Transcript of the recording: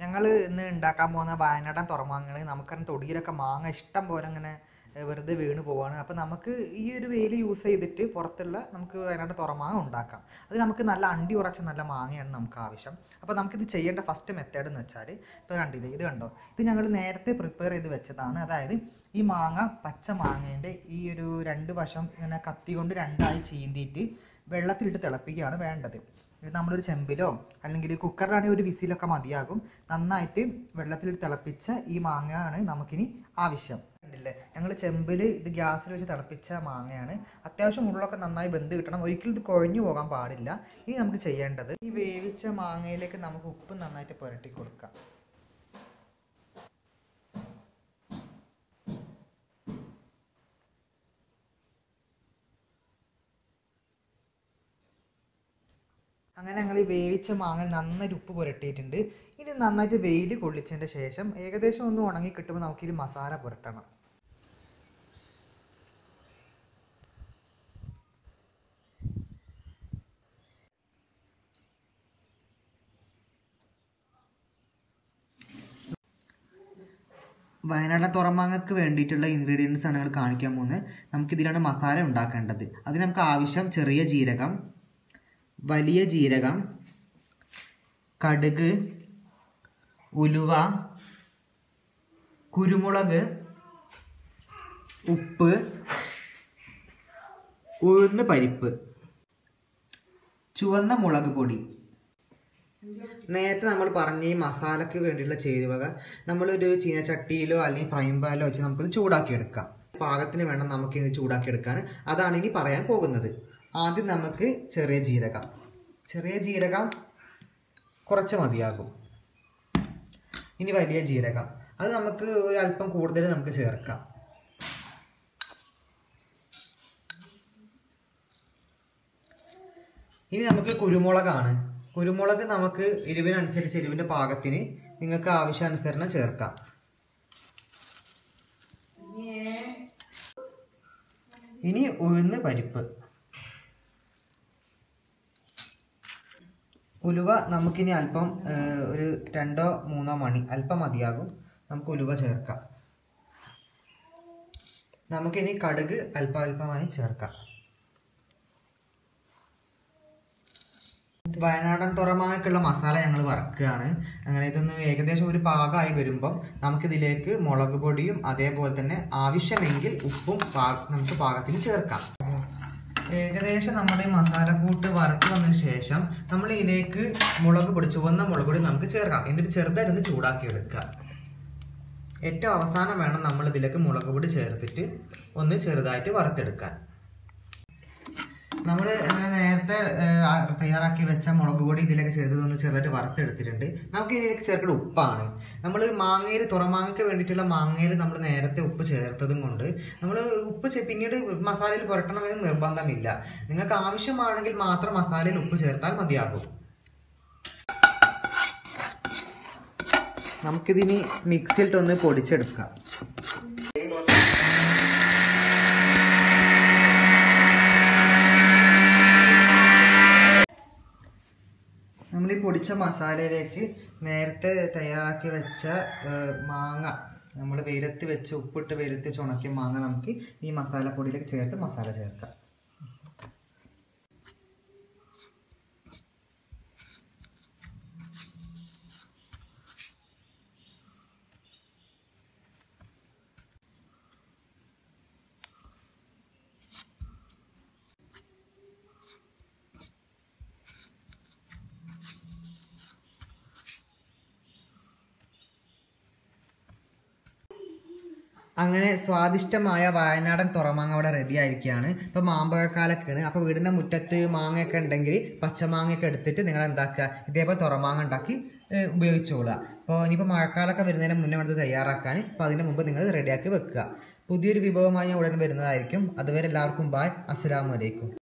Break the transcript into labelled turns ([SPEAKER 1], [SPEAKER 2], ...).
[SPEAKER 1] ഞങ്ങൾ ഇന്ന് ഉണ്ടാക്കാൻ പോകുന്ന വയനാടൻ തുറമാങ്ങകൾ നമുക്കറിയാം തൊടിയിലൊക്കെ മാങ്ങ ഇഷ്ടം പോലെ അങ്ങനെ വെറുതെ വീണ് പോവാണ്. അപ്പോൾ നമുക്ക് ഈ ഒരു വെയിൽ യൂസ് ചെയ്തിട്ട് പുറത്തുള്ള നമുക്ക് വയനാട് തുറമാങ്ങ ഉണ്ടാക്കാം. അത് നമുക്ക് നല്ല അണ്ടി ഉറച്ച നല്ല മാങ്ങയാണ് നമുക്ക് ആവശ്യം. അപ്പോൾ നമുക്കിത് ചെയ്യേണ്ട ഫസ്റ്റ് മെത്തേഡ് എന്ന് വെച്ചാൽ ഇപ്പോൾ കണ്ടില്ലേ ഇത് കണ്ടോ? ഇത് ഞങ്ങൾ നേരത്തെ പ്രിപ്പയർ ചെയ്ത് വെച്ചതാണ്. അതായത് ഈ മാങ്ങ പച്ച മാങ്ങേന്റെ ഈ ഒരു രണ്ട് വശം ഇങ്ങനെ കത്തി കൊണ്ട് രണ്ടായി ചീന്തിയിട്ട് വെള്ളത്തിലിട്ട് തിളപ്പിക്കുകയാണ് വേണ്ടത്. നമ്മളൊരു ചെമ്പിലോ അല്ലെങ്കിൽ കുക്കറിലാണെങ്കിൽ ഒരു വിസിലൊക്കെ മതിയാകും. നന്നായിട്ട് വെള്ളത്തിൽ തിളപ്പിച്ച ഈ മാങ്ങയാണ് നമുക്കിനി ആവശ്യം. കണ്ടില്ലേ? ഞങ്ങൾ ചെമ്പിൽ ഇത് ഗ്യാസിൽ വെച്ച് തിളപ്പിച്ച മാങ്ങയാണ്. അത്യാവശ്യം ഉള്ളൊക്കെ നന്നായി വെന്ത് കിട്ടണം. ഒരിക്കലും ഇത് കുഴഞ്ഞു പോകാൻ പാടില്ല. ഇനി നമുക്ക് ചെയ്യേണ്ടത് ഈ വേവിച്ച മാങ്ങയിലേക്ക് നമുക്ക് ഉപ്പ് നന്നായിട്ട് പുരട്ടി കൊടുക്കാം. അങ്ങനെ ഞങ്ങൾ ഈ വേവിച്ച മാങ്ങ നന്നായിട്ട് ഉപ്പ് പുരട്ടിയിട്ടുണ്ട്. ഇനി നന്നായിട്ട് വെയിൽ കൊള്ളിച്ചതിന്റെ ശേഷം ഏകദേശം ഒന്ന് ഉണങ്ങി കിട്ടുമ്പോൾ നമുക്കിത് മസാല പുരട്ടണം. വയനാടൻ തുറമാങ്ങക്ക് വേണ്ടിയിട്ടുള്ള ഇൻഗ്രീഡിയൻസ് ആണ് ഞങ്ങൾ കാണിക്കാൻ പോകുന്നത്. നമുക്കിതിലാണ് മസാല ഉണ്ടാക്കേണ്ടത്. അതിന് നമുക്ക് ആവശ്യം ചെറിയ ജീരകം വലിയ ജീരകം കടുക് ഉലുവ കുരുമുളക് ഉപ്പ് ഉഴുന്ന് പരിപ്പ് ചുവന്ന മുളക് പൊടി. നേരത്തെ നമ്മൾ പറഞ്ഞ ഈ മസാലയ്ക്ക് വേണ്ടിയുള്ള ചേരുവക നമ്മളൊരു ചീനച്ചട്ടിയിലോ അല്ലെങ്കിൽ ഫ്രൈ പാനിലോ വെച്ച് നമുക്കിത് ചൂടാക്കിയെടുക്കാം. പാകത്തിന് വേണം നമുക്കിത് ഇത് ചൂടാക്കി എടുക്കാൻ അതാണ് ഇനി പറയാൻ പോകുന്നത്. ആദ്യം നമുക്ക് ചെറിയ ജീരകം. ചെറിയ ജീരകം കുറച്ച് മതിയാകും. ഇനി വലിയ ജീരകം. അത് നമുക്ക് ഒരു അല്പം കൂടുതൽ നമുക്ക് ചേർക്കാം. ഇനി നമുക്ക് കുരുമുളകാണ്. കുരുമുളക് നമുക്ക് എരിവിനനുസരിച്ച് എരിവിന്റെ പാകത്തിന് നിങ്ങൾക്ക് ആവശ്യാനുസരണം ചേർക്കാം. ഇനി ഉഴുന്ന് പരിപ്പ്. ഉലുവ നമുക്കിനി അല്പം ഒരു രണ്ടോ മൂന്നോ മണി അല്പം മതിയാകും. നമുക്ക് ഉലുവ ചേർക്കാം. നമുക്കിനി കടുക് അല്പാൽപമായി ചേർക്കാം. വയനാടൻ തുറമായിട്ടുള്ള മസാല ഞങ്ങൾ വറക്കുകയാണ്. അങ്ങനെ ഇതൊന്ന് ഏകദേശം ഒരു പാകമായി വരുമ്പം നമുക്കിതിലേക്ക് മുളക് പൊടിയും അതേപോലെ തന്നെ ആവശ്യമെങ്കിൽ ഉപ്പും നമുക്ക് പാകത്തിന് ചേർക്കാം. ഏകദേശം നമ്മുടെ ഈ മസാലക്കൂട്ട് വറുത്ത് വന്നതിന് ശേഷം നമ്മൾ ഇതിലേക്ക് മുളക് പൊടി ചുവന്ന മുളക് പൊടി നമുക്ക് ചേർക്കാം. എന്നിട്ട് ചെറുതായിരുന്നു ചൂടാക്കി എടുക്കുക ഏറ്റവും അവസാനം വേണം നമ്മൾ ഇതിലേക്ക് മുളക് പൊടി ചേർത്തിട്ട് ഒന്ന് ചെറുതായിട്ട് വറുത്തെടുക്കാൻ. നമ്മൾ നേരത്തെ തയ്യാറാക്കി വെച്ച മുളക് പൊടി ഇതിലേക്ക് ചേർത്ത് ഒന്ന് ചെറുതായിട്ട് വറുത്തെടുത്തിട്ടുണ്ട്. നമുക്ക് ഇതിലേക്ക് ചേർക്കേണ്ട ഉപ്പാണ്. നമ്മൾ മാങ്ങയിൽ തുറമാങ്ങയ്ക്ക് വേണ്ടിയിട്ടുള്ള മാങ്ങയിൽ നമ്മൾ നേരത്തെ ഉപ്പ് ചേർത്തതും കൊണ്ട് നമ്മൾ ഉപ്പ് പിന്നീട് മസാലയിൽ പുരട്ടണമെന്ന് നിർബന്ധമില്ല. നിങ്ങൾക്ക് ആവശ്യമാണെങ്കിൽ മാത്രം മസാലയിൽ ഉപ്പ് ചേർത്താൽ മതിയാകും. നമുക്കിതിനി മിക്സിയിലിട്ടൊന്ന് പൊടിച്ചെടുക്കാം. നമ്മൾ ഈ പൊടിച്ച മസാലയിലേക്ക് നേരത്തെ തയ്യാറാക്കി വെച്ച മാങ്ങ. നമ്മൾ വെയിലത്ത് വെച്ച് ഉപ്പിട്ട് വെയിലത്ത് വെച്ച് ഉണക്കിയ മാങ്ങ നമുക്ക് ഈ മസാലപ്പൊടിയിലേക്ക് ചേർത്ത് മസാല ചേർക്കാം. അങ്ങനെ സ്വാദിഷ്ടമായ വയനാടൻ തുറമാങ്ങ അവിടെ റെഡി ആയിരിക്കുകയാണ്. ഇപ്പം മാമ്പഴക്കാലൊക്കെയാണ്. അപ്പോൾ വീടിന്റെ മുറ്റത്ത് മാങ്ങയൊക്കെ ഉണ്ടെങ്കിൽ പച്ചമാങ്ങയൊക്കെ എടുത്തിട്ട് നിങ്ങൾ എന്താക്കുക? ഇതേപോലെ തുറമാങ്ങ ഉണ്ടാക്കി ഉപയോഗിച്ചോളുക. അപ്പോൾ ഇനിയിപ്പോൾ മഴക്കാലമൊക്കെ വരുന്നതിന് മുന്നേ വേണ്ടത് തയ്യാറാക്കാൻ അപ്പോൾ അതിന് മുമ്പ് നിങ്ങൾ റെഡിയാക്കി വെക്കുക. പുതിയൊരു വിഭവമായി ഞാൻ ഉടൻ വരുന്നതായിരിക്കും. അതുവരെ എല്ലാവർക്കും ബായ് അസ്സലാമു അലൈക്കും.